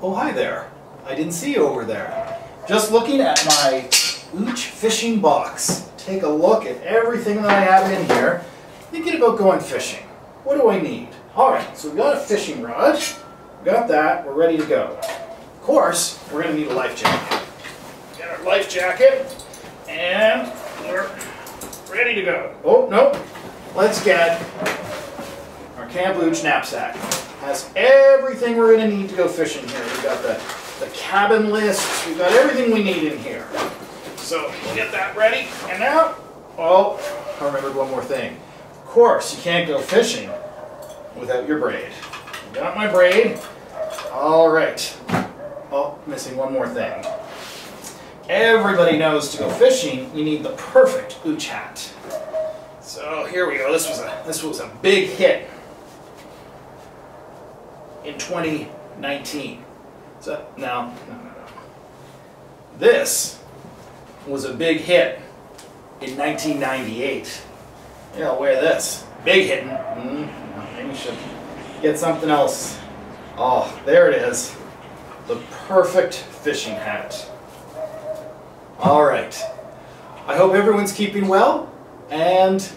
Oh, hi there. I didn't see you over there. Just looking at my Ooch fishing box. Take a look at everything that I have in here. Thinking about going fishing. What do I need? All right, so we got a fishing rod. We got that. We're ready to go. Of course, we're going to need a life jacket. Get our life jacket, and we're ready to go. Oh, nope. Let's get Camp knapsack. Has everything we're going to need to go fishing here. We've got the, the cabin list. We've got everything we need in here. So we'll get that ready. And now, oh, I remembered one more thing. Of course, you can't go fishing without your braid. Got my braid. All right. Oh, missing one more thing. Everybody knows to go fishing, you need the perfect ooch hat. So here we go. This was a this was a big hit in 2019. So no, no, no, no. This was a big hit in 1998. Yeah, wear this. Big hitting. Mm, maybe we should get something else. Oh, there it is. The perfect fishing hat. All right. I hope everyone's keeping well, and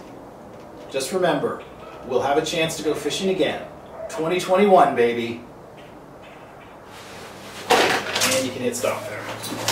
just remember, we'll have a chance to go fishing again. 2021, baby. And you can hit stop there.